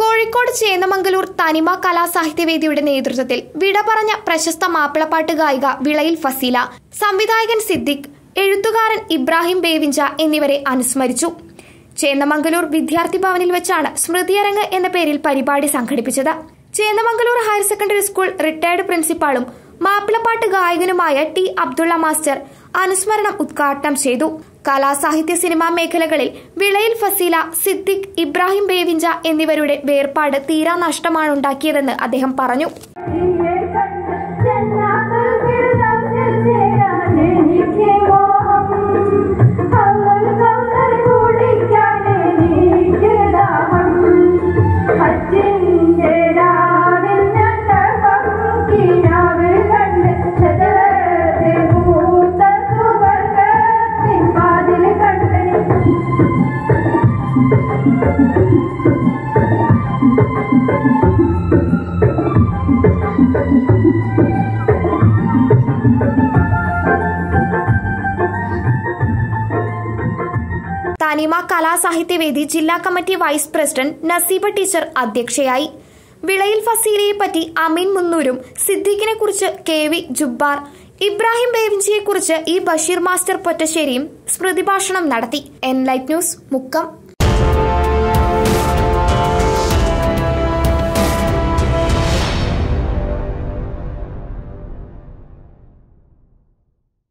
കോഴിക്കോട് ചേന്നമംഗലൂർ തനിമ കലാസാഹിത്യവേദിയുടെ നേതൃത്വത്തിൽ വിട പറഞ്ഞ പ്രശസ്ത മാപ്പിളപ്പാട്ട് ഗായിക വിളയിൽ ഫസീല സംവിധായകൻ സിദ്ദിഖ് എഴുത്തുകാരൻ ഇബ്രാഹിം ബേവിഞ്ച എന്നിവരെ അനുസ്മരിച്ചു. ചേന്നമംഗലൂർ വിദ്യാർത്ഥി ഭവനിൽ വെച്ചാണ് സ്മൃതിയരങ്ങ് എന്ന പേരിൽ പരിപാടി സംഘടിപ്പിച്ചത്. Chennamangallur higher secondary school retired പ്രിൻസിപ്പാളും മാപ്പിളപ്പാട്ട് ഗായകനുമായ ടി അബ്ദുള്ള മാസ്റ്റർ അനുസ്മരണം ഉദ്ഘാടനം ചെയ്തു. കലാസാഹിത്യ സിനിമാ മേഖലകളിൽ വിളയിൽ ഫസീല സിദ്ദിഖ് ഇബ്രാഹിം ബേവിഞ്ച എന്നിവരുടെ വേർപാട് തീരാ നഷ്ടമാണുണ്ടാക്കിയതെന്ന് അദ്ദേഹം പറഞ്ഞു. തനിമ കലാസാഹിത്യവേദി ജില്ലാ committee vice president Naseeba teacher അധ്യക്ഷയായി. വിളയിൽ ഫസീലയെ പറ്റി അമീൻ മുന്നൂരും സിദ്ദീഖിനെ കുറിച്ച് കെ വി ജുബ്ബാർ ഇബ്രാഹിം ബേവിഞ്ചിയെ കുറിച്ച് ഇ ബഷീർ മാസ്റ്റർ പൊറ്റശ്ശേരിയും സ്മൃതിഭാഷണം നടത്തി. Enlight news Mukkam.